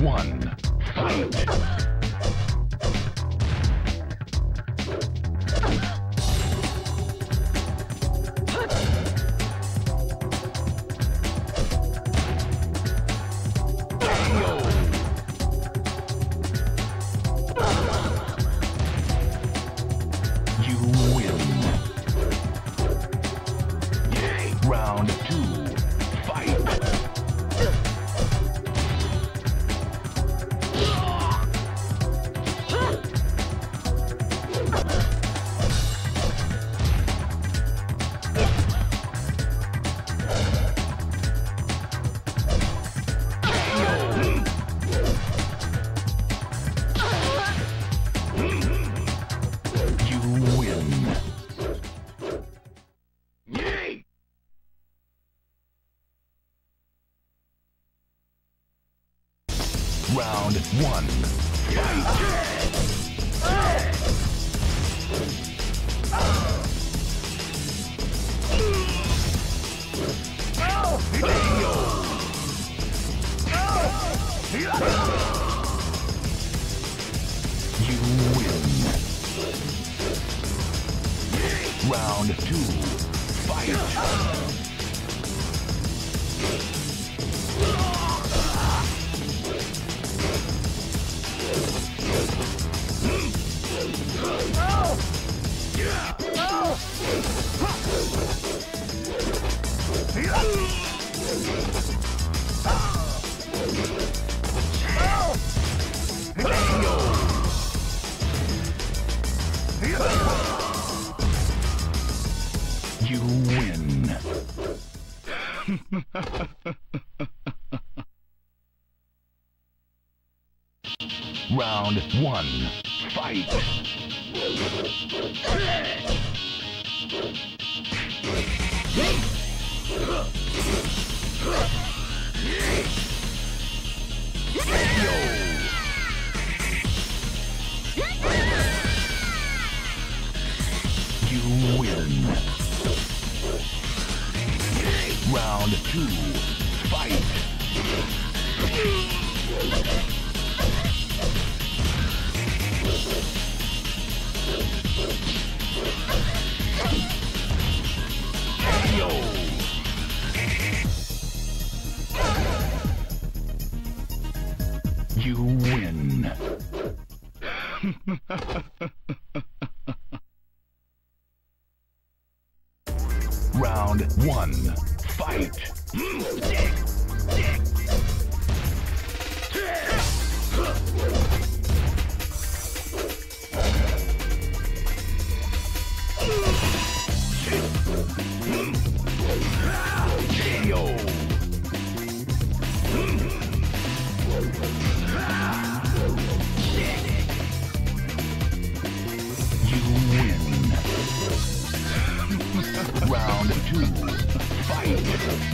One. Fight. Round one. You win. Round two. Fight. Win. Round one. Fight. You win. Round two. Fight. You win. Round one. Fight. Mm. KO. Fight.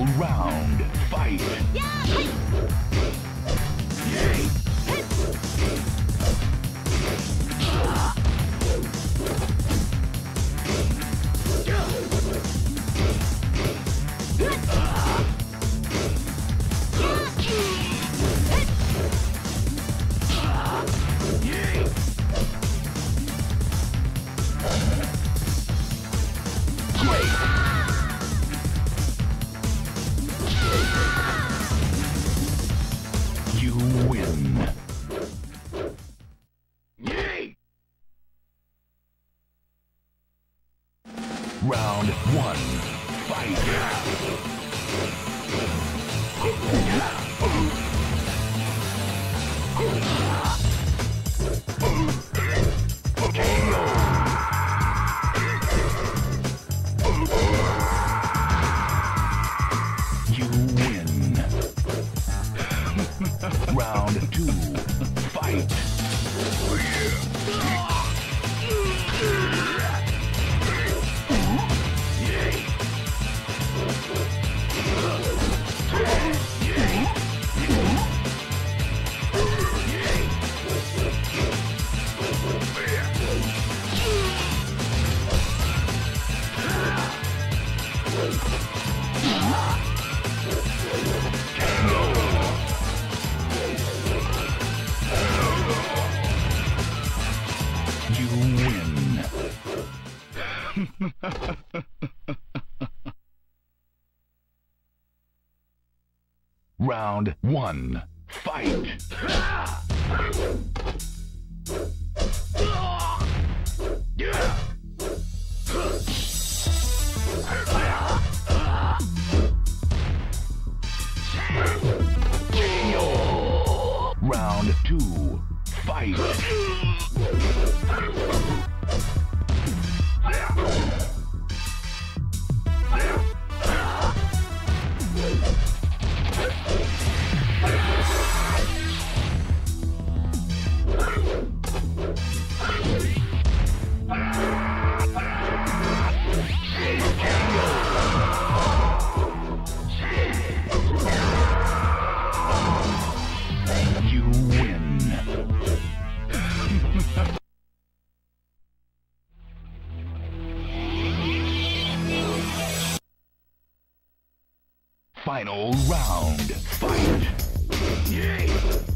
Final round. Fight. Great. Round one. Fight. You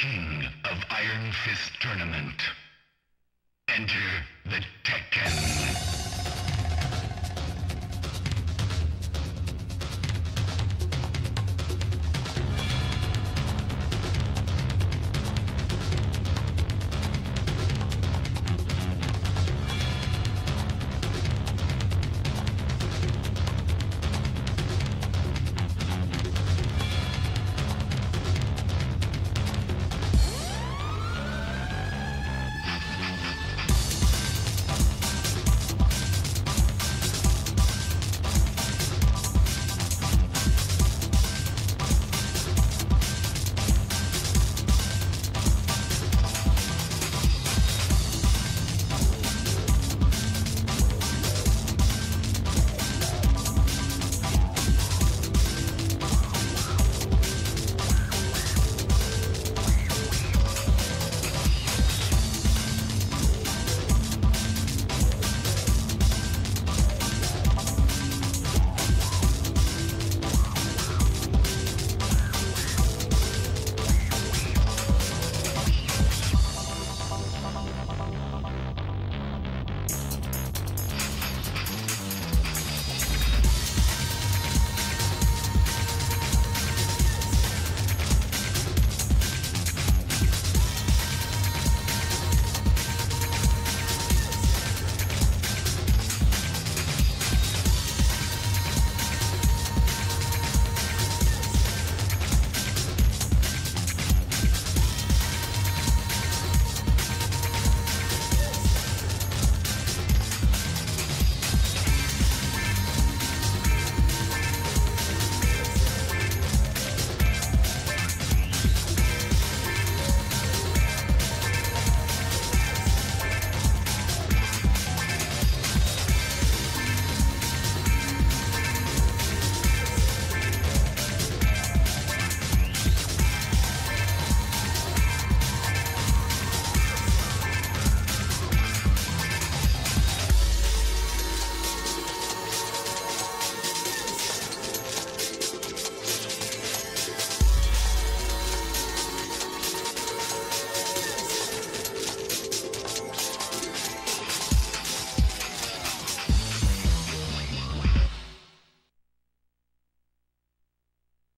king of Iron Fist Tournament. Enter the Tekken.